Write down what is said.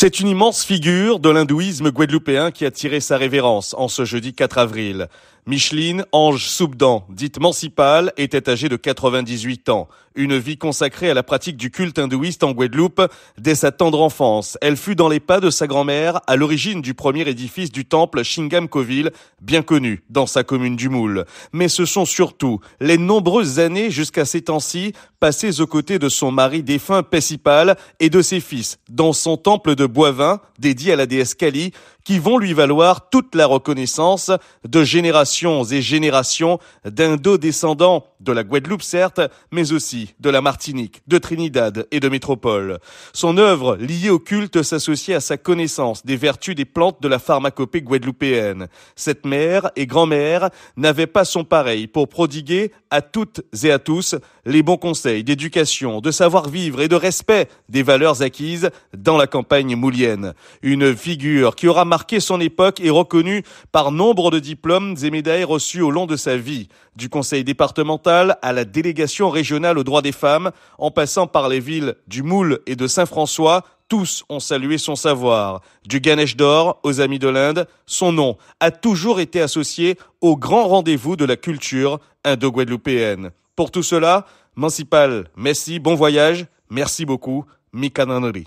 C'est une immense figure de l'hindouisme guadeloupéen qui a tiré sa révérence en ce jeudi 4 avril. Micheline Ange Soubdan, dite Mancipale, était âgée de 98 ans. Une vie consacrée à la pratique du culte hindouiste en Guadeloupe dès sa tendre enfance. Elle fut dans les pas de sa grand-mère à l'origine du premier édifice du temple Shingam Kovil, bien connu dans sa commune du Moule. Mais ce sont surtout les nombreuses années jusqu'à ces temps-ci passées aux côtés de son mari défunt Pessipal et de ses fils dans son temple de Boivin dédié à la déesse Kali qui vont lui valoir toute la reconnaissance de et générations d'indo-descendants de la Guadeloupe certes, mais aussi de la Martinique, de Trinidad et de Métropole. Son œuvre liée au culte s'associe à sa connaissance des vertus des plantes de la pharmacopée guadeloupéenne. Cette mère et grand-mère n'avaient pas son pareil pour prodiguer à toutes et à tous les bons conseils d'éducation, de savoir-vivre et de respect des valeurs acquises dans la campagne moulienne. Une figure qui aura marqué son époque et reconnue par nombre de diplômes et médailles reçus au long de sa vie, du conseil départemental à la délégation régionale aux droits des femmes, en passant par les villes du Moule et de Saint-François, tous ont salué son savoir. Du Ganesh d'or aux Amis de l'Inde, son nom a toujours été associé au grand rendez-vous de la culture indo-guadeloupéenne. Pour tout cela, Mancipal, merci, bon voyage, merci beaucoup, Mikananori.